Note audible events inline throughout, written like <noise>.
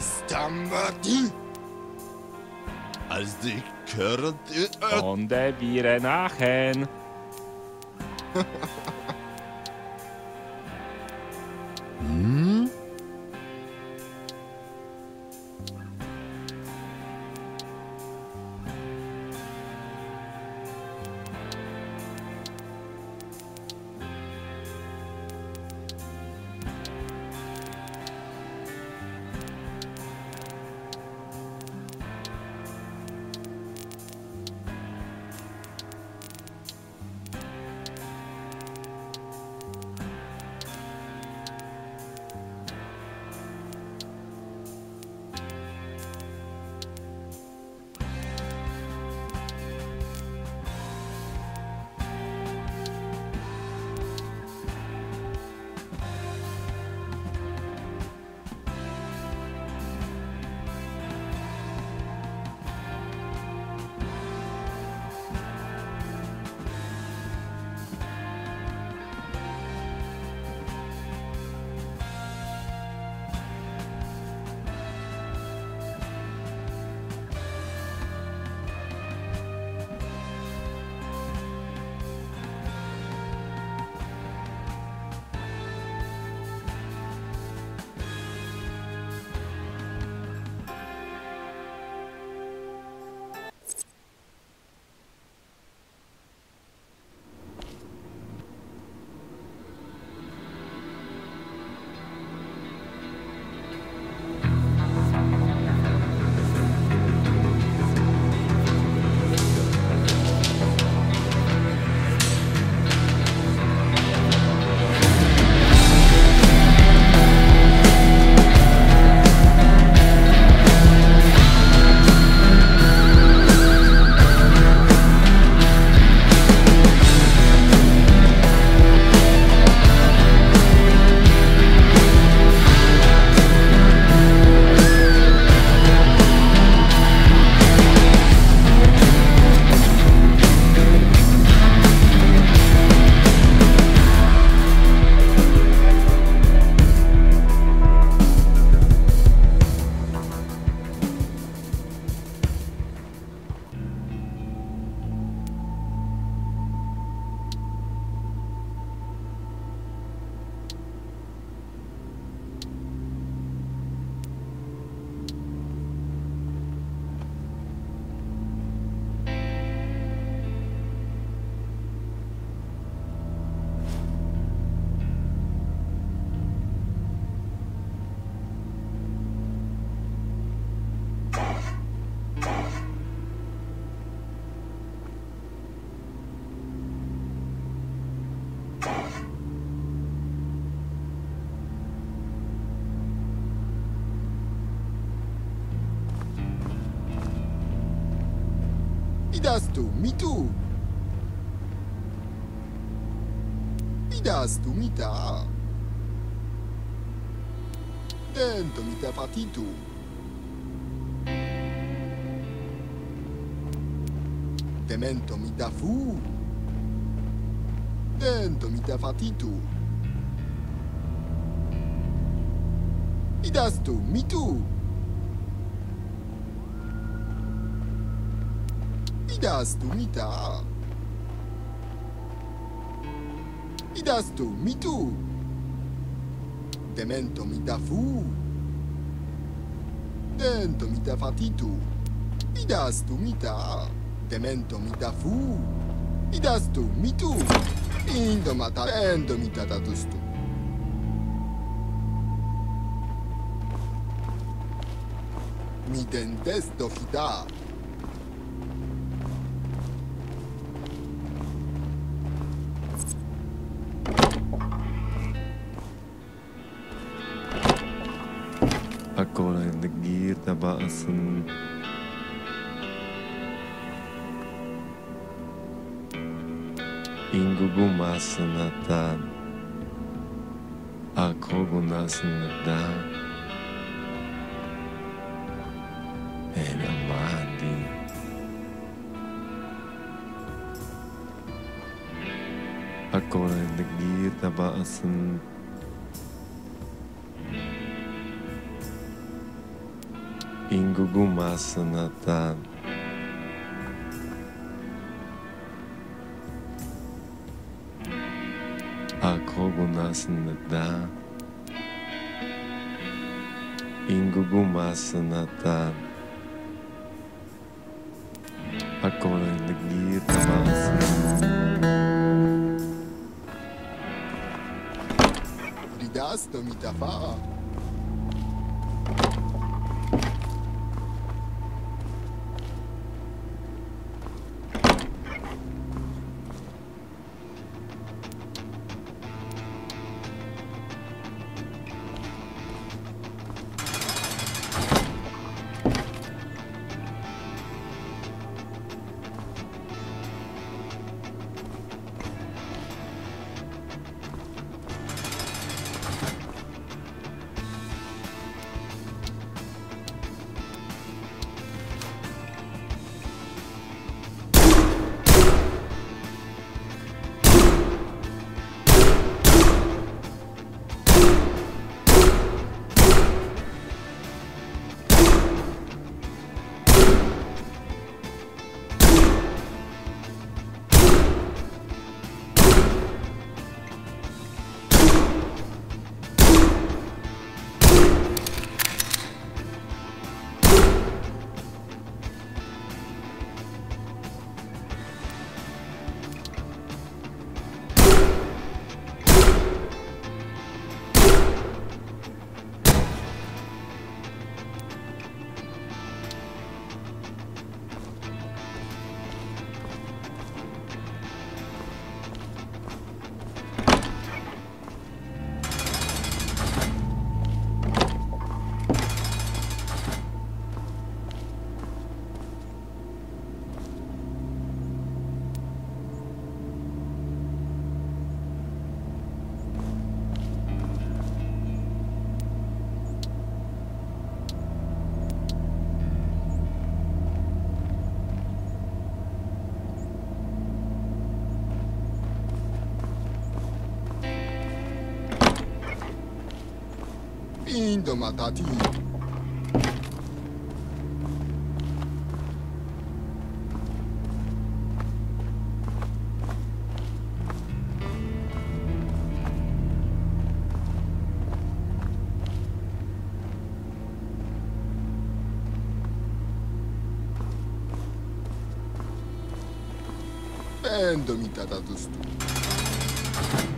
Stammerdi. Als die Körner... Und der wir nachen. <laughs> Idas tu, mi tu. Idas tu, mi ta. Dento mi ta fatitu. Demento mi ta fu. Dento mi ta fatitu. Idas tu, mi tu. Idas tu, mi ta. Idas tu, mi tu. Demento mit da fu. Dento mi ta fatitu. Idas tu, mit da. Demento mi ta fu. Idas tu, mit du? Indo mata, endo mi ta tatus tu. Mi dentes tebaasının é? Ingugumasana da tá. Akogunasana da tá. Elamadi Akoranagita é Basan em Gugumasanata. Akogunasanata. Em O Akoranagita Masanata. Ridasto mitafara. Fa. Indo matati. Pendo mi tatatus tu. Further!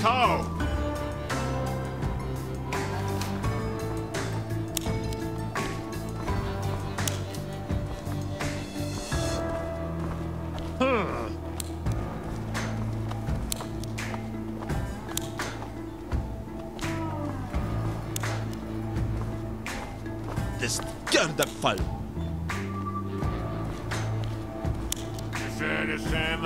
at all. Das ist Fall. Is that a Sam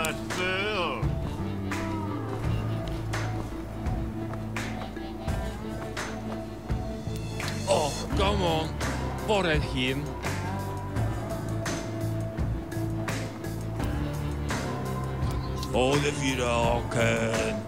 bother him. All the you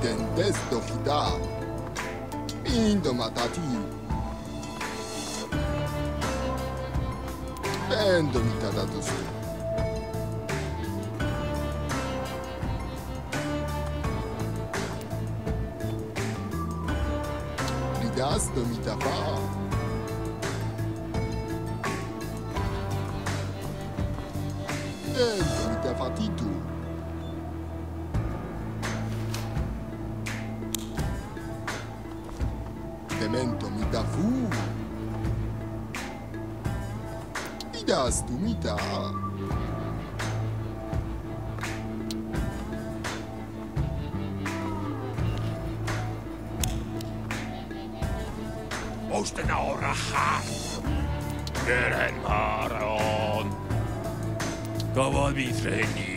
点ですドキだインドマタティエンドミタダとする Ridas do Mitapá. Dentro Mitapá Tito. demento, mita fu. Idas tu mita. Oosten nou raga. Weer en maar on. Gewoon wie trainier.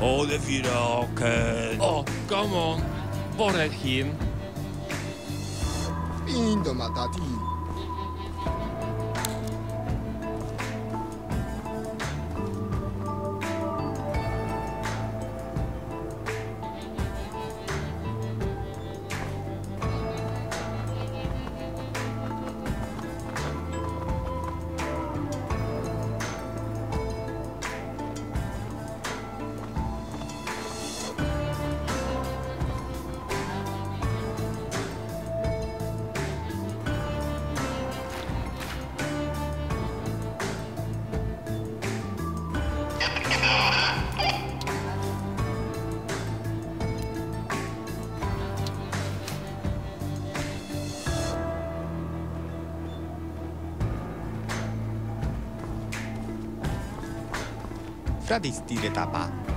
Oh, the rocket. Oh, come on. Borelhin. Indomatati. Tradis di Retapa.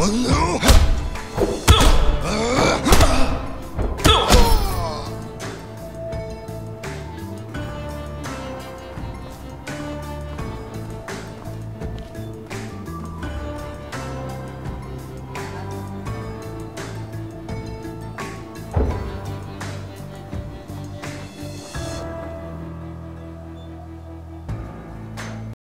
Oh. no.